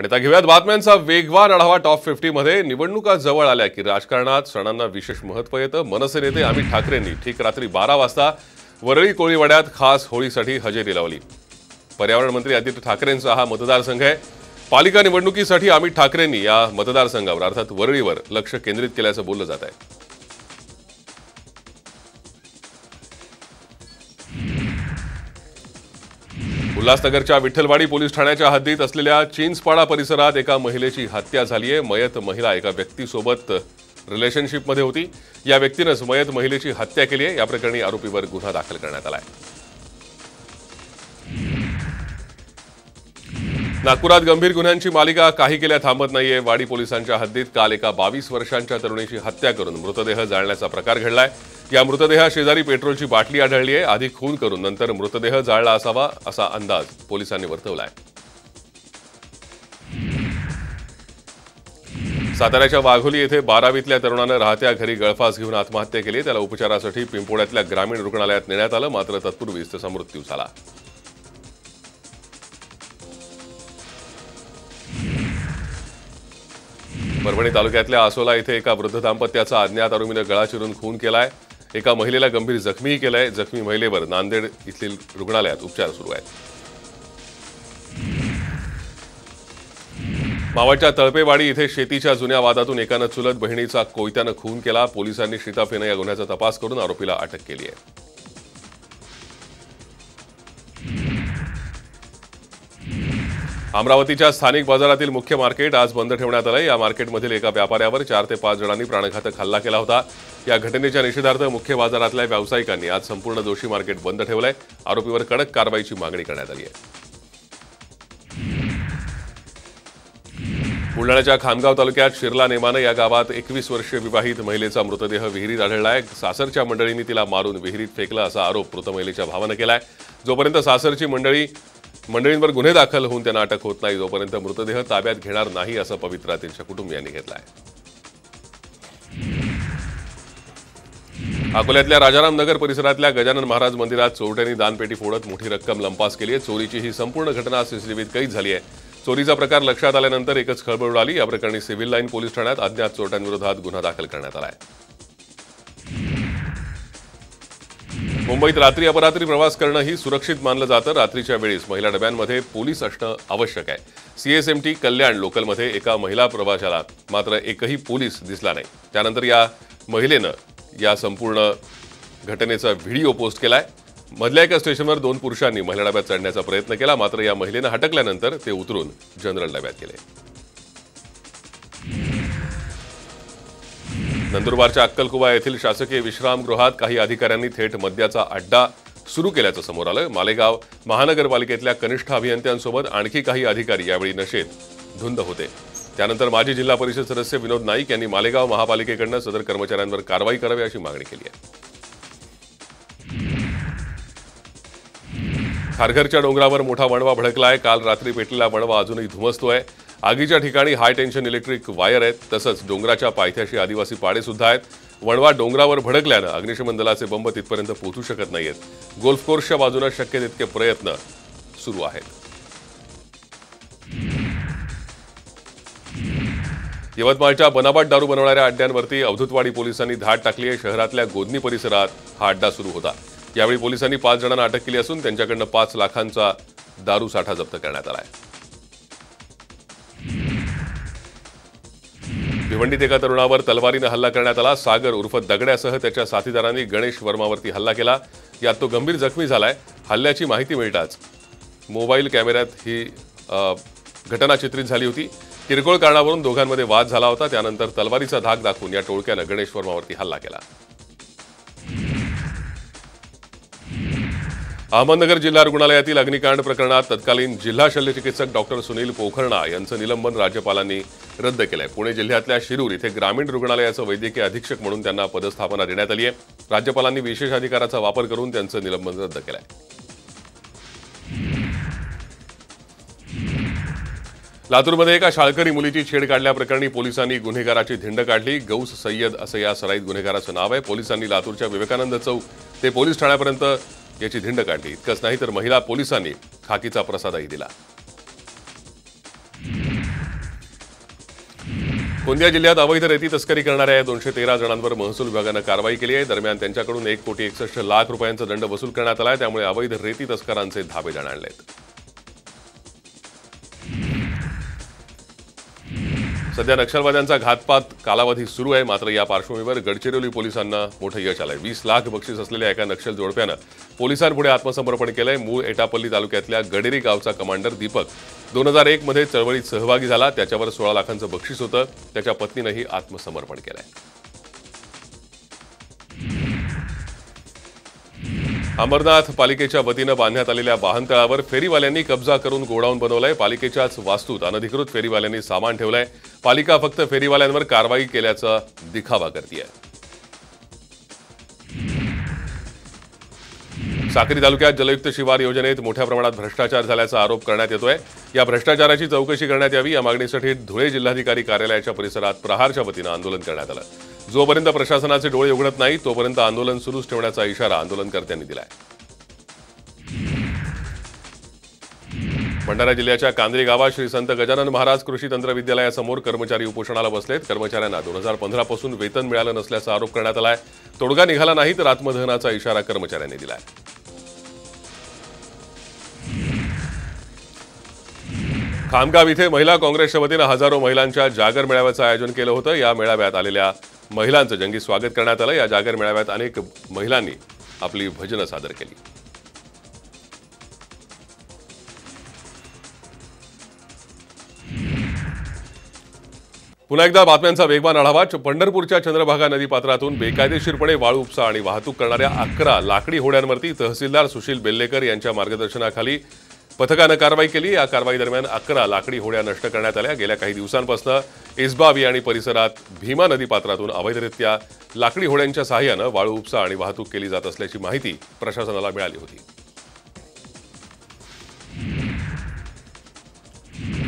आणि आता घेऊयात बातम्यांचा वेगवान आढावा टॉप फिफ्टीमध्ये. निवडणुका जवळ आल्या की राजकारणात सणांना विशेष महत्त्व येतं. मनसे नेते अमित ठाकरेंनी ठीक रात्री बारा वाजता वरळी कोळीवाड्यात खास होळीसाठी हजेरी लावली. पर्यावरण मंत्री आदित्य ठाकरेंचा हा मतदारसंघ आहे. पालिका निवडणुकीसाठी अमित ठाकरेंनी या मतदारसंघावर अर्थात वरळीवर लक्ष केंद्रित केल्याचं बोललं जात आहे. उल्हासनगरच्या विठ्ठलवाडी पोलीस ठाण्याच्या हद्दीत असलेल्या चिंचपाडा परिसरात एका महिलेची हत्या झाली आहे. मयत महिला एका व्यक्तीसोबत रिलेशनशिपमध्ये होती. या व्यक्तीनंच मयत महिलेची हत्या केली आहे. या प्रकरणी आरोपीवर गुन्हा दाखल करण्यात आला आहे. नागपुरात गंभीर गुन्ह्यांची मालिका काही केल्या थांबत नाहीये. वाडी पोलिसांच्या हद्दीत काल एका बावीस वर्षांच्या तरुणीची हत्या करून मृतदेह जाळण्याचा प्रकार घडलाय. या मृतदेहा शेजारी पेट्रोलची बाटली आढळली आहे. आधी खून करून नंतर मृतदेह जाळला असावा असा अंदाज पोलिसांनी वर्तवला आहे साताऱ्याच्या वाघोली येथे बारावीतल्या तरुणानं राहत्या घरी गळफास घेऊन आत्महत्या केली. त्याला उपचारासाठी पिंपोड्यातल्या ग्रामीण रुग्णालयात नेण्यात आलं. मात्र तत्पूर्वीच त्याचा मृत्यू झाला. परभणी तालुक्यातल्या आसोला इथे एका वृद्ध दाम्पत्याचा अज्ञात आरोपीनं गळा चिरून खून केलाय. एका महिलेला गंभीर जखमीही केलाय. जखमी महिलेवर नांदेड येथील रुग्णालयात उपचार सुरू आहेत. मावळच्या तळपेवाडी इथे शेतीच्या जुन्या वादातून एकानं चुलत बहिणीचा कोयत्यानं खून केला. पोलिसांनी शिताफेनं या गुन्ह्याचा तपास करून आरोपीला अटक केली आहे. अमरावतीच्या स्थानिक बाजारातील मुख्य मार्केट आज बंद ठेवण्यात आलं या मार्केटमधील एका व्यापाऱ्यावर चार ते पाच जणांनी प्राणघातक हल्ला केला होता. या घटनेच्या निषेधार्थ मुख्य बाजारातल्या व्यावसायिकांनी आज संपूर्ण दोषी मार्केट बंद ठेवलंय. आरोपीवर कडक कारवाईची मागणी करण्यात आली आहे. बुलढाण्याच्या खामगाव तालुक्यात शिरला नेमानं या गावात एकवीस वर्षीय विवाहित महिलेचा मृतदेह विहिरीत आढळलाय. सासरच्या मंडळींनी तिला मारून विहिरीत फेकला असा आरोप मृत महिलेच्या भावानं आहे जोपर्यंत सासरची मंडळी मंडळींवर गुन्हे दाखल होऊन त्यांना अटक होत नाही जोपर्यंत मृतदेह ताब्यात घेणार नाही असं पवित्रा त्यांच्या कुटुंबियांनी आहे अकोल्यातल्या राजाराम नगर परिसरातल्या गजानन महाराज मंदिरात चोरट्यांनी दानपेटी फोडत मोठी रक्कम लंपास केली आहे. चोरीची ही संपूर्ण घटना सीसीटीव्हीत कैद झाली आहे. चोरीचा प्रकार लक्षात आल्यानंतर एकच खळबळ उडाली या प्रकरणी सिव्हिल लाईन पोलीस ठाण्यात अज्ञात चोरट्यांविरोधात गुन्हा दाखल करण्यात आला आहे. मुंबईत रात्री अपरात्री प्रवास करणं ही सुरक्षित मानलं जातं. रात्रीच्या वेळीस महिला डब्यांमध्ये पोलीस असणं आवश्यक आहे. सीएसएमटी कल्याण लोकलमध्ये एका महिला प्रवाशाला मात्र एकही पोलीस दिसला नाही. त्यानंतर या महिलेनं या संपूर्ण घटनेचा व्हिडिओ पोस्ट केलाय. मधल्या एका स्टेशनवर दोन पुरुषांनी महिला डब्यात चढण्याचा प्रयत्न केला मात्र या महिलेनं हटकल्यानंतर ते उतरून जनरल डब्यात गेले. नंदुरबारच्या अक्कलकुवा येथील शासकीय विश्रामगृहात काही अधिकाऱ्यांनी थेट मद्याचा अड्डा सुरू केल्याचं समोर आलं. मालेगाव महानगरपालिकेतल्या कनिष्ठ अभियंत्यांसोबत आणखी काही अधिकारी यावेळी नशेत धुंद होते. त्यानंतर माजी जिल्हा परिषद सदस्य विनोद नाईक यांनी मालेगाव महापालिकेकडनं सदर कर्मचाऱ्यांवर कारवाई करावी अशी मागणी केली आहे. खारघरच्या डोंगरावर मोठा वणवा भडकलाय. काल रात्री पेटलेला वणवा अजूनही धुमसतोय आगीच्या ठिकाणी हाय टेन्शन इलेक्ट्रिक वायर आहेत. तसंच डोंगराच्या पायथ्याशी आदिवासी पाडेसुद्धा आहेत. वणवा डोंगरावर भडकल्यानं अग्निशमन दलाचे बंब तिथपर्यंत पोहोचू शकत नाहीयेत. गोल्फ कोर्सच्या बाजूनं शक्य तितके प्रयत्न सुरू आहेत. यवतमाळच्या बनावट दारू बनवणाऱ्या अड्ड्यांवरती अवधूतवाडी पोलिसांनी धाड टाकली आहे. शहरातल्या गोदनी परिसरात हा अड्डा सुरू होता. यावेळी पोलिसांनी पाच जणांना अटक केली असून त्यांच्याकडनं पाच लाखांचा दारू साठा जप्त करण्यात आला आहे. भिवंडीत एका तरुणावर तलवारीनं हल्ला करण्यात आला. सागर उर्फ दगड्यासह त्याच्या साथीदारांनी गणेश वर्मावरती हल्ला केला. यात तो गंभीर जखमी झालाय. हल्ल्याची माहिती मिळताच मोबाईल कॅमेऱ्यात ही घटना चित्रित झाली होती. किरकोळ कारणावरून दोघांमध्ये वाद झाला होता. त्यानंतर तलवारीचा धाक दाखवून या टोळक्यानं गणेश वर्मावरती हल्ला केला. अहमदनगर जिल्हा रुग्णालयातील अग्निकांड प्रकरणात तत्कालीन जिल्हा शल्यचिकित्सक डॉक्टर सुनील पोखरणा यांचं निलंबन राज्यपालांनी रद्द केलंय. पुणे जिल्ह्यातल्या शिरूर इथे ग्रामीण रुग्णालयाचं वैद्यकीय अधीक्षक म्हणून त्यांना पदस्थापना देण्यात आली आहे राज्यपालांनी विशेष अधिकाराचा वापर करून त्यांचं निलंबन रद्द केलंय. लातूरमध्ये एका शाळकरी मुलीची छेड काढल्याप्रकरणी पोलिसांनी गुन्हेगाराची धिंड काढली. गौस सय्यद असं या सराईत गुन्हेगाराचं नाव आहे. पोलिसांनी लातूरच्या विवेकानंद चौक ते पोलीस ठाण्यापर्यंत याची धिंड काढली. इतकंच नाही तर महिला पोलिसांनी खाकीचा प्रसादही दिला. गोंदिया जिल्ह्यात अवैध रेती तस्करी करणाऱ्या या दोनशे तेरा जणांवर महसूल विभागानं कारवाई केली आहे. दरम्यान त्यांच्याकडून एक कोटी एकसष्ट लाख रुपयांचा दंड वसूल करण्यात आला आहे त्यामुळे अवैध रेती तस्करांचे धाबे जाणले आहेत सध्या नक्षलवाद्यांचा घातपात कालावधी सुरू आहे. मात्र या पार्श्वभूमीवर गडचिरोली पोलिसांना मोठं यश आलंय. वीस लाख बक्षीस असलेल्या एका नक्षल जोडप्यानं पोलिसांपुढे आत्मसमर्पण केलंय. मूळ एटापल्ली तालुक्यातल्या गडेरी गावचा कमांडर दीपक. दोन हजार एक मध्ये चळवळीत सहभागी झाला. त्याच्यावर सोळा लाखांचं बक्षीस होतं. त्याच्या पत्नीनंही आत्मसमर्पण केलंय. अमरनाथ पालिकेच्या वतीनं बांधण्यात आलेल्या वाहनतळावर फेरीवाल्यांनी कब्जा करून गोडाऊन बनवलंय. पालिकेच्याच वास्तूत अनधिकृत फेरीवाल्यांनी सामान ठेवलंय. पालिका फक्त फेरीवाल्यांवर कारवाई केल्याचा दिखावा करते साक्री तालुक्यात जलयुक्त शिवार योजनेत मोठ्या प्रमाणात भ्रष्टाचार झाल्याचा आरोप करण्यात येतोय. या भ्रष्टाचाराची चौकशी करण्यात यावी या मागणीसाठी धुळे जिल्हाधिकारी कार्यालयाच्या परिसरात प्रहारच्या वतीनं आंदोलन करण्यात आलं. जोपर्यंत प्रशासनाचे डोळे उघडत नाही तोपर्यंत आंदोलन सुरूच ठेवण्याचा इशारा आंदोलनकर्त्यांनी दिलाय. भंडारा जिल्ह्याच्या कांद्री गावात श्री संत गजानन महाराज कृषी तंत्र विद्यालयासमोर कर्मचारी उपोषणाला बसलेत. कर्मचाऱ्यांना दोन हजार पंधरा पासून वेतन मिळालं नसल्याचा आरोप करण्यात आलाय. तोडगा निघाला नाही तर आत्मदहनाचा इशारा कर्मचाऱ्यांनी दिलाय. खामगाव इथे महिला काँग्रेसच्या वतीनं हजारो महिलांच्या जागर मेळाव्याचं आयोजन केलं होतं. या मेळाव्यात आलेल्या महिलांचं जंगी स्वागत करण्यात आलं. या जागर मेळाव्यात अनेक महिलांनी आपली भजनं सादर केली. पुन्हा एकदा बातम्यांचा वेगवान आढावा. पंढरपूरच्या चंद्रभागा नदीपात्रातून बेकायदेशीरपणे वाळू उपसा आणि वाहतूक करणाऱ्या अकरा लाकडी होड्यांवरती तहसीलदार सुशील बेल्लेकर यांच्या मार्गदर्शनाखाली पथकानं कारवाई केली. या कारवाई दरम्यान अकरा लाकडी होड्या नष्ट करण्यात आल्या. गेल्या काही दिवसांपासून इसबावी आणि परिसरात भीमा नदीपात्रातून अवैधरित्या लाकडी होड्यांच्या सहाय्यानं वाळू उपसा आणि वाहतूक केली जात असल्याची माहिती प्रशासनाला मिळाली होती.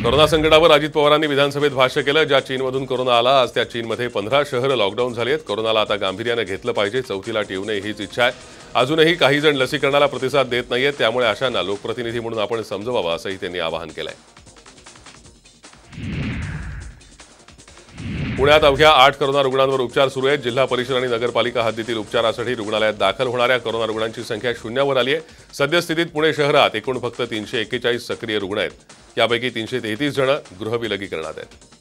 कोरोना संकटावर अजित पवारांनी विधानसभेत भाष्य केलं ज्या चीनमधून कोरोना आला आज त्या चीनमध्ये पंधरा शहरं लॉकडाऊन झाली आहेत कोरोनाला आता गांभीर्यानं घेतलं पाहिजे चौथीला ठेवू नये हीच इच्छा आहे. अजूनही काही जण लसीकरणाला प्रतिसाद देत नाहीयेत त्यामुळे अशांना लोकप्रतिनिधी म्हणून आपण समजवावं असंही त्यांनी आवाहन केलंय. पुण्यात अवघ्या आठ करोना रुग्णांवर उपचार सुरू आहेत. जिल्हा परिषद आणि नगरपालिका हद्दीतील उपचारासाठी रुग्णालयात दाखल होणाऱ्या कोरोना रुग्णांची संख्या शून्यावर आली आहे. सद्यस्थितीत पुणे शहरात एकूण फक्त तीनशे एक्केचाळीस सक्रिय रुग्ण आहेत. यापैकी तीनशे तेहतीस जण गृहविलगीकरणात आहेत.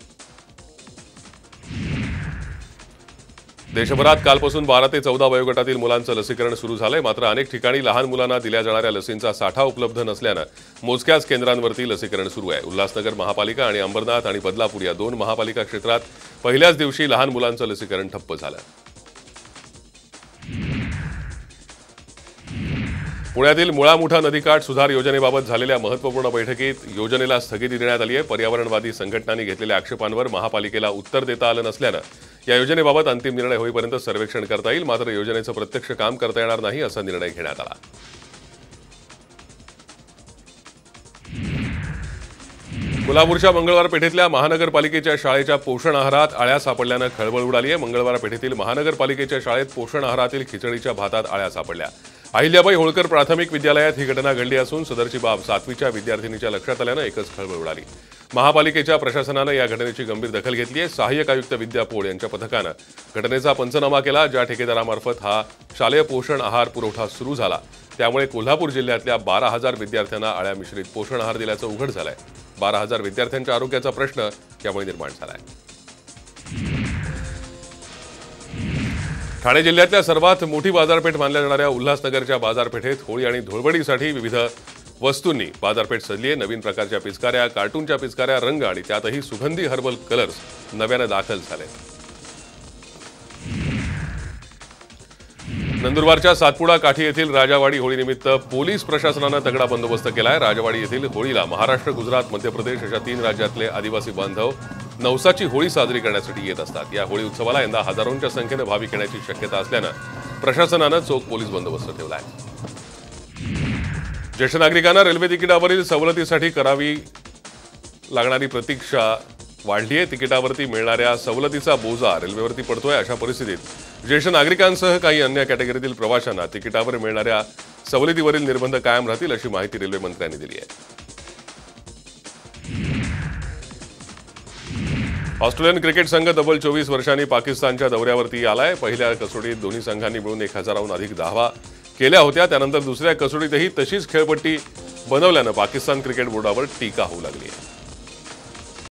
देशभरात कालपासून बारा ते चौदा वयोगटातील मुलांचं लसीकरण सुरू झालंय. मात्र अनेक ठिकाणी लहान मुलांना दिल्या जाणाऱ्या लसींचा साठा उपलब्ध नसल्यानं मोजक्याच केंद्रांवरती लसीकरण सुरू आहे. उल्हासनगर महापालिका आणि अंबरनाथ आणि बदलापूर या दोन महापालिका क्षेत्रात पहिल्याच दिवशी लहान मुलांचं लसीकरण ठप्प झालं. पुण्यातील मुळामुठा नदीकाठ सुधार योजनेबाबत झालेल्या महत्त्वपूर्ण बैठकीत योजनेला स्थगिती देण्यात आली आहे. पर्यावरणवादी संघटनांनी घेतलेल्या आक्षेपांवर महापालिकेला उत्तर देता आलं नसल्यानं या योजनेबाबत अंतिम निर्णय होईपर्यंत सर्वेक्षण करता येईल. मात्र योजनेचं प्रत्यक्ष काम करता येणार नाही असा निर्णय घेण्यात आला. कोल्हापूरच्या मंगळवार पेठेतल्या महानगरपालिकेच्या शाळेच्या पोषण आहारात आळ्या सापडल्यानं खळबळ उडाली आहे. मंगळवार पेठेतील महानगरपालिकेच्या शाळेत पोषण आहारातील खिचडीच्या भातात आळ्या सापडल्या. अहिल्याबाई होळकर प्राथमिक विद्यालयात ही घटना घडली असून सदरची बाब सातवीच्या विद्यार्थिनीच्या लक्षात आल्यानं एकच खळबळ उडाली. महापालिकेच्या प्रशासनानं या घटनेची गंभीर दखल घेतली आहे. सहाय्यक आयुक्त विद्या पोळ यांच्या पथकानं घटनेचा पंचनामा केला ज्या ठेकेदारामार्फत हा शालेय पोषण आहार पुरवठा सुरू झाला. त्यामुळे कोल्हापूर जिल्ह्यातल्या बारा हजार विद्यार्थ्यांना आळ्या मिश्रित पोषण आहार दिल्याचं उघड झालंय. बारा हजार विद्यार्थ्यांच्या आरोग्याचा प्रश्न यामुळे निर्माण झालाय. ठाणे जिल्ह्यातल्या सर्वात मोठी बाजारपेठ मानल्या जाणाऱ्या उल्हासनगरच्या बाजारपेठेत होळी आणि धुळवडीसाठी विविध वस्तूंनी बाजारपेठ सजली आहे. नवीन प्रकारच्या पिचकाऱ्या कार्टूनच्या पिचकाऱ्या रंग आणि त्यातही सुगंधी हर्बल कलर्स नव्यानं दाखल झाले नंदुरबारच्या सातपुडा काठी येथील राजावाडी होळीनिमित्त पोलीस प्रशासनानं तगडा बंदोबस्त केला आहे राजावाडी येथील होळीला महाराष्ट्र गुजरात मध्य प्रदेश अशा तीन राज्यातले आदिवासी बांधव नवसाची होळी साजरी करण्यासाठी येत असतात. या होळी उत्सवाला यंदा हजारोंच्या संख्येनं भाविक येण्याची शक्यता असल्यानं प्रशासनानं चोख पोलीस बंदोबस्त ठेवला आहे ज्येष्ठ नागरिकांना रेल्वे तिकिटावरील सवलतीसाठी करावी लागणारी प्रतीक्षा वाढली आहे. तिकिटावरती मिळणाऱ्या सवलतीचा बोजा रेल्वेवरती पडतोय अशा परिस्थितीत ज्येष्ठ नागरिकांसह काही अन्य कॅटेगरीतील प्रवाशांना तिकिटावर मिळणाऱ्या सवलतीवरील निर्बंध कायम राहतील अशी माहिती रेल्वे मंत्र्यांनी दिली आहे. ऑस्ट्रेलियन क्रिकेट संघ तब्बल चोवीस वर्षांनी पाकिस्तानच्या दौऱ्यावरती आलाय. पहिल्या कसोटीत दोन्ही संघांनी मिळून एक हजाराहून अधिक धावा केल्या होत्या त्यानंतर दुसऱ्या कसोटीतही तशीच खेळपट्टी बनवल्यानं पाकिस्तान क्रिकेट बोर्डावर टीका होऊ लागली आहे.